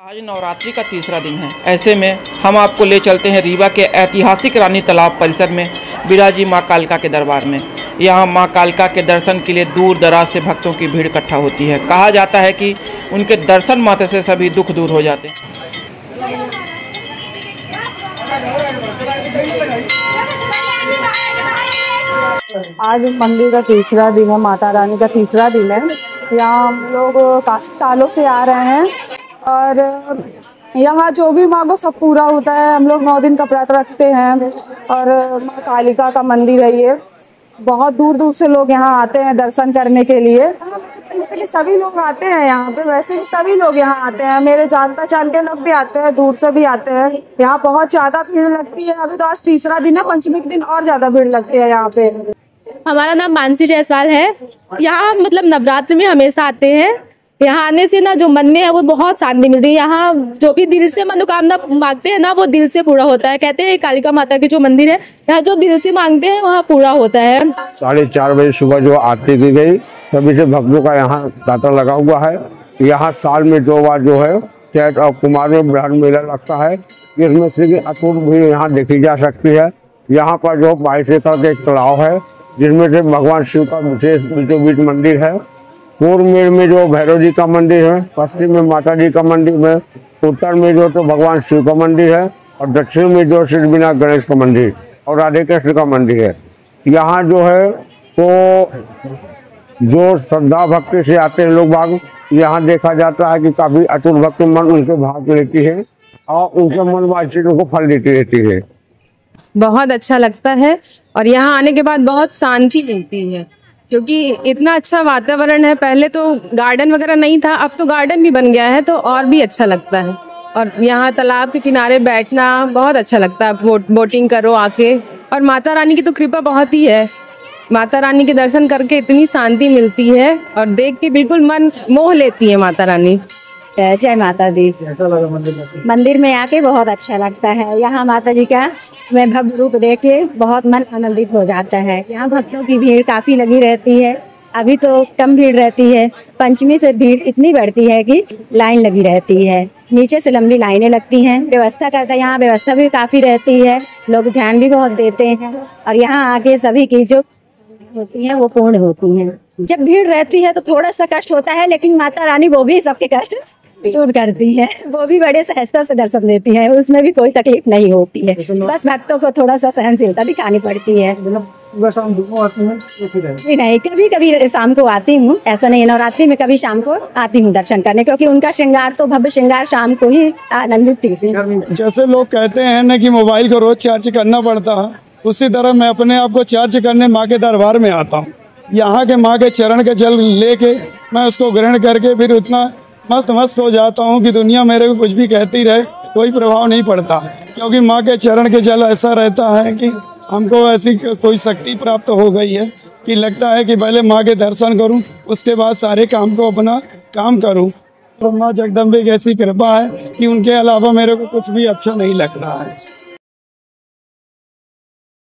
आज नवरात्रि का तीसरा दिन है। ऐसे में हम आपको ले चलते हैं रीवा के ऐतिहासिक रानी तालाब परिसर में, बिराजी माँ कालका के दरबार में। यहाँ माँ कालका के दर्शन के लिए दूर दराज से भक्तों की भीड़ इकट्ठा होती है। कहा जाता है कि उनके दर्शन मात्र से सभी दुख दूर हो जाते हैं। आज मंदिर का तीसरा दिन है, माता रानी का तीसरा दिन है। यहाँ हम लोग काफ़ी सालों से आ रहे हैं। और यहाँ जो भी मांगो सब पूरा होता है। हम लोग नौ दिन का व्रत रखते हैं और माँ कालिका का मंदिर है ये। बहुत दूर दूर से लोग यहाँ आते हैं दर्शन करने के लिए। ये सभी लोग आते हैं यहाँ पे, वैसे भी सभी लोग यहाँ आते हैं। मेरे जान पहचान के लोग भी आते हैं, दूर से भी आते हैं। यहाँ बहुत ज़्यादा भीड़ लगती है। अभी तो आज तीसरा दिन है, पंचमी के दिन और ज़्यादा भीड़ लगती है यहाँ पे। हमारा नाम मानसी जायसवाल है। यहाँ मतलब नवरात्र में हमेशा आते हैं। यहाँ आने से ना जो मन में है वो बहुत शांति मिलती है। यहाँ जो भी दिल से मनोकामना मांगते हैं ना, वो दिल से पूरा होता है। कहते हैं कालिका माता के जो मंदिर है, यहाँ जो दिल से मांगते हैं, वहाँ पूरा होता है। साढ़े चार बजे सुबह जो आरती की गई, तभी से भक्तों का यहाँ तांता लगा हुआ है। यहाँ साल में दो बार जो है, चैत और कुमार में मेला लगता है। जिसमें श्री अटूट भी यहाँ देखी जा सकती है। यहाँ पर जो बाईस एकड़ का एक तालाब है, जिसमें से भगवान शिव का विशेष बीचों बीच मंदिर है पूर्व में, जो भैरव जी का मंदिर है पश्चिम में माता जी का मंदिर है उत्तर में जो तो भगवान शिव का मंदिर है और दक्षिण में जो सिद्धिविनायक गणेश का मंदिर और राधे कृष्ण का मंदिर है। यहाँ जो है तो जो श्रद्धा भक्ति से आते हैं लोग बाग यहाँ देखा जाता है कि काफ़ी अटूट भक्ति मन उनके भाग लेती है और उनके मन वांछितों को फल देती रहती है। बहुत अच्छा लगता है और यहाँ आने के बाद बहुत शांति मिलती है। क्योंकि इतना अच्छा वातावरण है, पहले तो गार्डन वगैरह नहीं था, अब तो गार्डन भी बन गया है तो और भी अच्छा लगता है। और यहाँ तालाब के किनारे बैठना बहुत अच्छा लगता है, बोट बोटिंग करो आके। और माता रानी की तो कृपा बहुत ही है। माता रानी के दर्शन करके इतनी शांति मिलती है और देख के बिल्कुल मन मोह लेती है माता रानी। जय माता दी। कैसा लगा मंदिर में आके बहुत अच्छा लगता है। यहाँ माता जी का मैं भव्य रूप देख के बहुत मन आनंदित हो जाता है। यहाँ भक्तों की भीड़ काफ़ी लगी रहती है। अभी तो कम भीड़ रहती है। पंचमी से भीड़ इतनी बढ़ती है कि लाइन लगी रहती है। नीचे से लंबी लाइनें लगती हैं। व्यवस्था करता यहाँ व्यवस्था भी काफ़ी रहती है। लोग ध्यान भी बहुत देते हैं। और यहाँ आके सभी की जो होती हैं वो पूर्ण होती हैं। जब भीड़ रहती है तो थोड़ा सा कष्ट होता है लेकिन माता रानी वो भी सबके कष्ट दूर करती है। वो भी बड़े सहजता से दर्शन देती है उसमें भी कोई तकलीफ़ नहीं होती है। बस भक्तों को थोड़ा सा सहनशीलता दिखानी पड़ती है। जी नहीं कभी कभी शाम को आती हूँ ऐसा नहीं है नवरात्रि में कभी शाम को आती हूँ दर्शन करने क्योंकि उनका श्रृंगार तो भव्य श्रृंगार शाम को ही आनंदित थी। जैसे लोग कहते हैं ना कि मोबाइल को रोज चार्ज करना पड़ता है। उसी तरह मैं अपने आप को चार्ज करने माँ के दरबार में आता हूँ। यहाँ के माँ के चरण के जल लेके मैं उसको ग्रहण करके फिर उतना मस्त मस्त हो जाता हूँ कि दुनिया मेरे को कुछ भी कहती रहे, कोई प्रभाव नहीं पड़ता। क्योंकि माँ के चरण के जल ऐसा रहता है कि हमको ऐसी कोई शक्ति प्राप्त हो गई है कि लगता है कि पहले माँ के दर्शन करूँ, उसके बाद सारे काम को अपना काम करूँ। ब्रह्मा जगदम्बे की ऐसी कृपा है कि उनके अलावा मेरे को कुछ भी अच्छा नहीं लगता है।